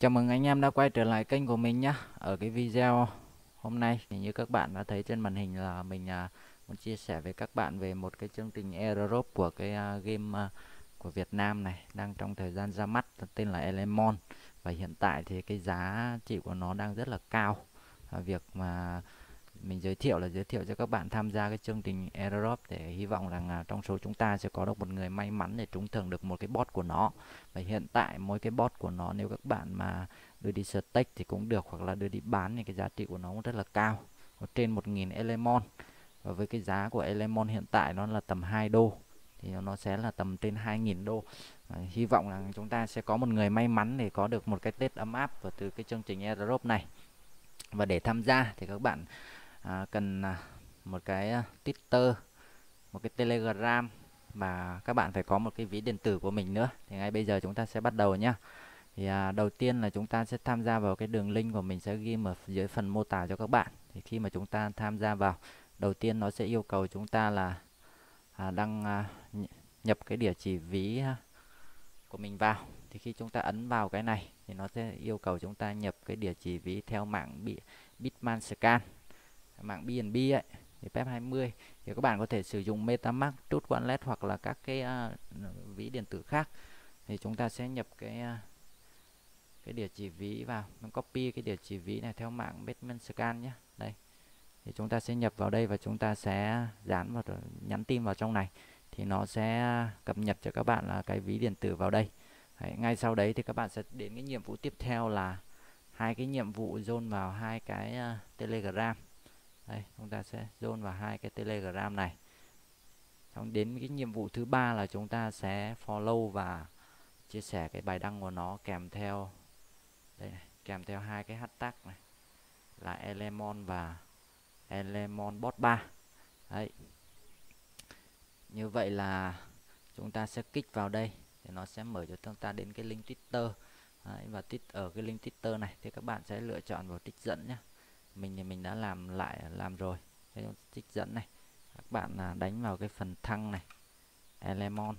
Chào mừng anh em đã quay trở lại kênh của mình nhé Ở cái video hôm nay thì như các bạn đã thấy trên màn hình là mình à, muốn chia sẻ với các bạn về một cái chương trình airdrop của cái à, game à, của Việt Nam này đang trong thời gian ra mắt à, tên là Elemon. Và hiện tại thì cái giá trị của nó đang rất là cao. Việc mà mình giới thiệu là giới thiệu cho các bạn tham gia cái chương trình airdrop để hy vọng rằng là trong số chúng ta sẽ có được một người may mắn để trúng thưởng được một cái bot của nó. Và hiện tại mỗi cái bot của nó nếu các bạn mà đưa đi stake thì cũng được hoặc là đưa đi bán thì cái giá trị của nó cũng rất là cao có trên 1.000 Elemon. Và với cái giá của Elemon hiện tại nó là tầm 2 đô thì nó sẽ là tầm trên 2.000 đô. À, hy vọng là chúng ta sẽ có một người may mắn để có được một cái Tết ấm áp và từ cái chương trình airdrop này. Và để tham gia thì các bạn à, cần à, một cái à, Twitter một cái Telegram và các bạn phải có một cái ví điện tử của mình nữa. Thì ngay bây giờ chúng ta sẽ bắt đầu nhé thì à, đầu tiên là chúng ta sẽ tham gia vào cái đường link của mình sẽ ghi ở dưới phần mô tả cho các bạn. Thì khi mà chúng ta tham gia vào đầu tiên nó sẽ yêu cầu chúng ta là à, đăng à, nhập cái địa chỉ ví à, của mình vào. Thì khi chúng ta ấn vào cái này thì nó sẽ yêu cầu chúng ta nhập cái địa chỉ ví theo mạng bị Bitman Scan mạng BNB ấy thì PEP 20 thì các bạn có thể sử dụng MetaMask, Trust Wallet hoặc là các cái uh, ví điện tử khác. Thì chúng ta sẽ nhập cái uh, cái địa chỉ ví vào mình copy cái địa chỉ ví này theo mạng Bitman Scan nhé. Đây thì chúng ta sẽ nhập vào đây và chúng ta sẽ dán vào nhắn tin vào trong này. Thì nó sẽ cập nhật cho các bạn là cái ví điện tử vào đây. Đấy, ngay sau đấy thì các bạn sẽ đến cái nhiệm vụ tiếp theo là hai cái nhiệm vụ dồn vào hai cái uh, telegram đây chúng ta sẽ dồn vào hai cái telegram này. Xong đến cái nhiệm vụ thứ ba là chúng ta sẽ follow và chia sẻ cái bài đăng của nó kèm theo. Đây này, kèm theo hai cái hashtag này là Elemon và Elemon bot 3 đấy. Như vậy là chúng ta sẽ kích vào đây thì nó sẽ mở cho chúng ta đến cái link Twitter. Đấy, và tít ở cái link Twitter này thì các bạn sẽ lựa chọn vào trích dẫn nhé mình thì mình đã làm lại làm rồi. Cái trích dẫn này các bạn là đánh vào cái phần thăng này element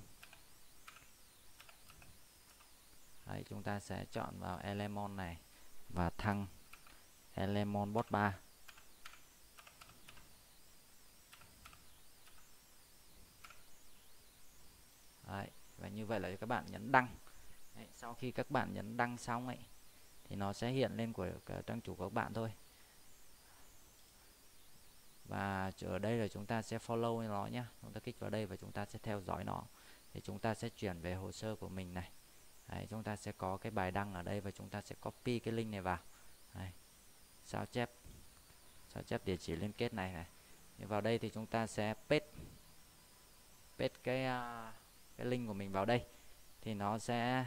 Đấy, chúng ta sẽ chọn vào element này và thăng element bot 3 Đấy, và như vậy là các bạn nhấn đăng. Đấy, sau khi các bạn nhấn đăng xong ấy thì nó sẽ hiện lên của trang chủ của các bạn thôi và ở đây là chúng ta sẽ follow nó nhé chúng ta kích vào đây và chúng ta sẽ theo dõi nó. Thì chúng ta sẽ chuyển về hồ sơ của mình này. Đấy, chúng ta sẽ có cái bài đăng ở đây và chúng ta sẽ copy cái link này vào. Đấy, sao chép? Sao chép địa chỉ liên kết này này. Thì vào đây thì chúng ta sẽ paste paste cái à, cái link của mình vào đây. Thì nó sẽ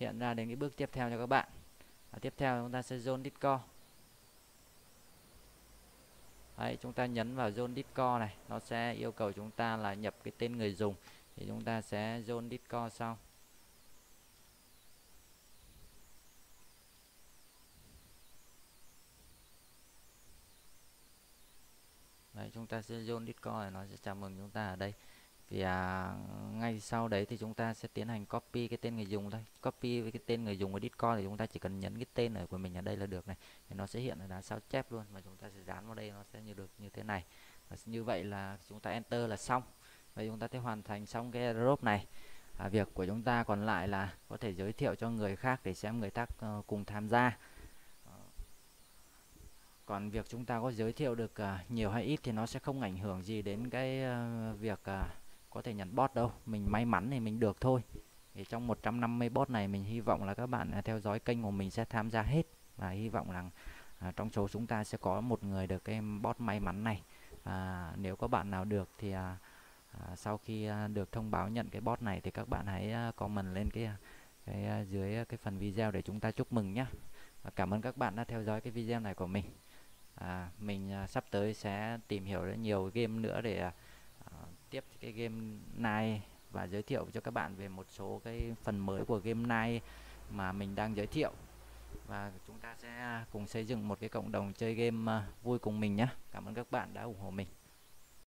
hiện ra đến cái bước tiếp theo cho các bạn. Và tiếp theo chúng ta sẽ zone discord. Đấy, chúng ta nhấn vào zone Discord này. Nó sẽ yêu cầu chúng ta là nhập cái tên người dùng. Thì chúng ta sẽ zone Discord xong Đấy, chúng ta sẽ zone Discord này. Nó sẽ chào mừng chúng ta ở đây thì à, ngay sau đấy thì chúng ta sẽ tiến hành copy cái tên người dùng thôi. Copy với cái tên người dùng của Discord thì chúng ta chỉ cần nhấn cái tên ở của mình ở đây là được này. Thì nó sẽ hiện ở đá sao chép luôn mà chúng ta sẽ dán vào đây nó sẽ như được như thế này. Và như vậy là chúng ta enter là xong. Và chúng ta sẽ hoàn thành xong cái drop này. À, việc của chúng ta còn lại là có thể giới thiệu cho người khác để xem người khác uh, ờ, cùng tham gia. Ờ, còn việc chúng ta có giới thiệu được uh, nhiều hay ít thì nó sẽ không ảnh hưởng gì đến cái uh, việc uh, có thể nhận bot đâu. Mình may mắn thì mình được thôi. Thì trong 150 bot này mình hy vọng là các bạn à, theo dõi kênh của mình sẽ tham gia hết. Và hy vọng rằng à, trong số chúng ta sẽ có một người được cái bot may mắn này. À, nếu có bạn nào được thì à, à, sau khi à, được thông báo nhận cái bot này thì các bạn hãy à, comment lên cái à, cái à, dưới à, cái phần video để chúng ta chúc mừng nhé và cảm ơn các bạn đã theo dõi cái video này của mình. À, mình à, sắp tới sẽ tìm hiểu rất nhiều game nữa để à, tiếp cái game này và giới thiệu cho các bạn về một số cái phần mới của game này mà mình đang giới thiệu. Và chúng ta sẽ cùng xây dựng một cái cộng đồng chơi game à, vui cùng mình nhé. Cảm ơn các bạn đã ủng hộ mình.